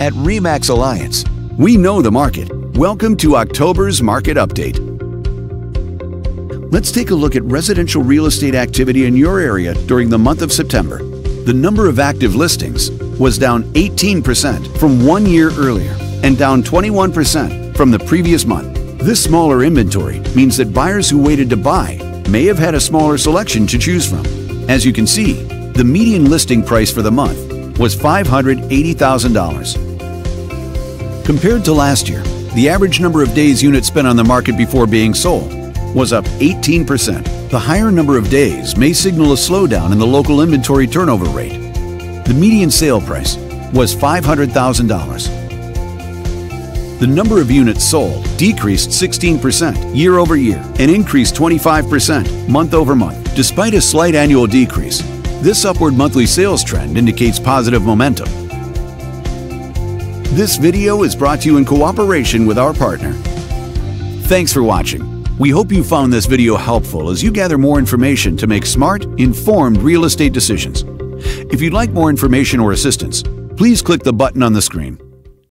At REMAX Alliance, we know the market. Welcome to October's Market Update. Let's take a look at residential real estate activity in your area during the month of September. The number of active listings was down 18% from one year earlier and down 21% from the previous month. This smaller inventory means that buyers who waited to buy may have had a smaller selection to choose from. As you can see, the median listing price for the month was $580,000. Compared to last year, the average number of days units spent on the market before being sold was up 18%. The higher number of days may signal a slowdown in the local inventory turnover rate. The median sale price was $500,000. The number of units sold decreased 16% year over year and increased 25% month over month. Despite a slight annual decrease, this upward monthly sales trend indicates positive momentum. This video is brought to you in cooperation with our partner. Thanks for watching. We hope you found this video helpful as you gather more information to make smart, informed real estate decisions. If you'd like more information or assistance, please click the button on the screen.